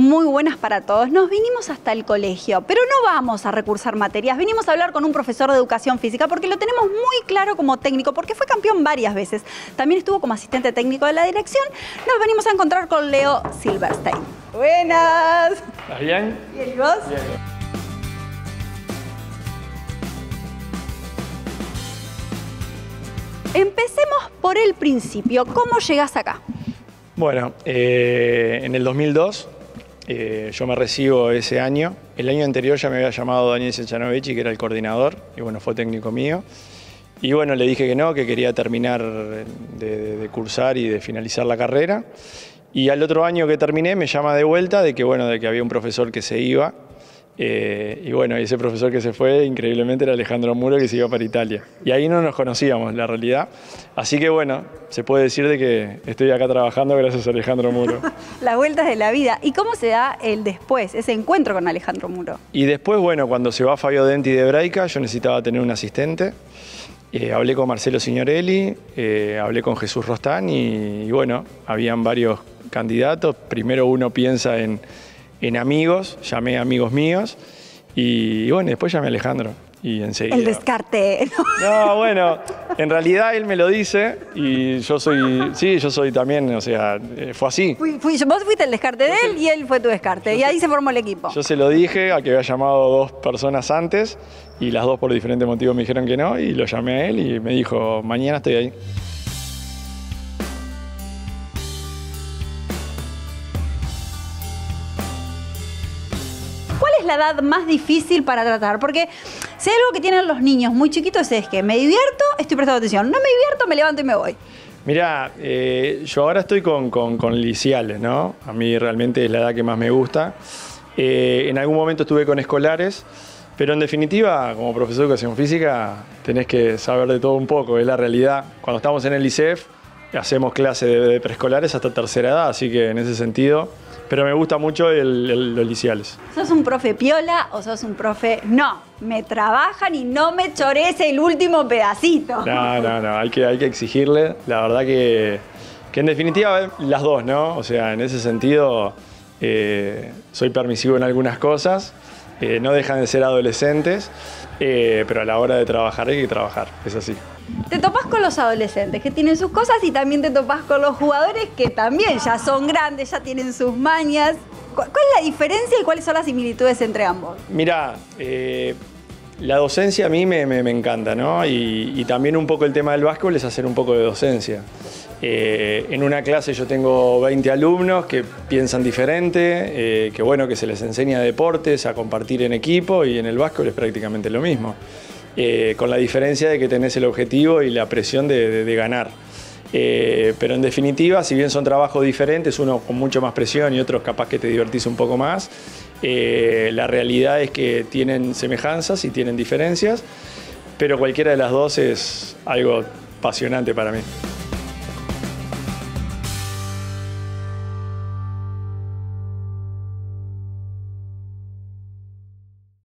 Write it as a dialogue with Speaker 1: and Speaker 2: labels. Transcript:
Speaker 1: muy buenas para todos. Nos vinimos hasta el colegio, pero no vamos a recursar materias. Vinimos a hablar con un profesor de educación física porque lo tenemos muy claro como técnico, porque fue campeón varias veces. También estuvo como asistente técnico de la dirección. Nos venimos a encontrar con Leo Silverstein. Buenas.
Speaker 2: ¿Estás bien?
Speaker 1: Bien, ¿y vos?
Speaker 2: Bien.
Speaker 1: Empecemos por el principio. ¿Cómo llegas acá?
Speaker 2: Bueno, eh, en el 2002 eh, yo me recibo ese año. El año anterior ya me había llamado Daniel Sechanovici, que era el coordinador, y bueno, fue técnico mío. Y bueno, le dije que no, que quería terminar de, de cursar y de finalizar la carrera. Y al otro año que terminé me llama de vuelta de que, bueno, de que había un profesor que se iba eh, y bueno, ese profesor que se fue, increíblemente, era Alejandro Muro, que se iba para Italia. Y ahí no nos conocíamos, la realidad. Así que bueno, se puede decir de que estoy acá trabajando gracias a Alejandro Muro.
Speaker 1: Las vueltas de la vida. ¿Y cómo se da el después, ese encuentro con Alejandro Muro?
Speaker 2: Y después, bueno, cuando se va Fabio Denti de Braica, yo necesitaba tener un asistente. Eh, hablé con Marcelo Signorelli, eh, hablé con Jesús Rostán y, y bueno, habían varios candidatos. Primero uno piensa en en amigos, llamé a amigos míos y, bueno, después llamé a Alejandro y enseguida.
Speaker 1: El descarte.
Speaker 2: No, bueno, en realidad él me lo dice y yo soy, sí, yo soy también, o sea, eh, fue así.
Speaker 1: Fui, vos fuiste el descarte de él y él fue tu descarte y ahí se formó el equipo.
Speaker 2: Yo se lo dije a que había llamado dos personas antes y las dos por diferentes motivos me dijeron que no y lo llamé a él y me dijo, mañana estoy ahí.
Speaker 1: La edad más difícil para tratar? Porque si hay algo que tienen los niños muy chiquitos es que me divierto, estoy prestando atención. No me divierto, me levanto y me voy.
Speaker 2: Mira, eh, yo ahora estoy con, con, liciales, ¿no? A mí realmente es la edad que más me gusta. Eh, en algún momento estuve con escolares, pero en definitiva, como profesor de educación física, tenés que saber de todo un poco, es la realidad. Cuando estamos en el ICEF, hacemos clases de, preescolares hasta tercera edad, así que en ese sentido, pero me gusta mucho el, los liciales.
Speaker 1: ¿Sos un profe piola o sos un profe no? Me trabajan y no me chorece el último pedacito.
Speaker 2: No, no, no, hay que, hay que exigirle. La verdad que, que en definitiva las dos, ¿no? O sea, en ese sentido eh, soy permisivo en algunas cosas, eh, no dejan de ser adolescentes, eh, pero a la hora de trabajar hay que trabajar, es así.
Speaker 1: Te topas con los adolescentes que tienen sus cosas y también te topas con los jugadores que también ya son grandes, ya tienen sus mañas. ¿Cuál es la diferencia y cuáles son las similitudes entre ambos?
Speaker 2: Mira, eh, la docencia a mí me, encanta, ¿no? Y, también un poco el tema del básquetbol es hacer un poco de docencia. Eh, en una clase yo tengo 20 alumnos que piensan diferente, eh, que bueno, que se les enseña deportes, a compartir en equipo y en el básquetbol es prácticamente lo mismo. Eh, con la diferencia de que tenés el objetivo y la presión de, ganar. Eh, pero en definitiva, si bien son trabajos diferentes, uno con mucho más presión y otros capaz que te divertís un poco más, la realidad es que tienen semejanzas y tienen diferencias, pero cualquiera de las dos es algo apasionante para mí.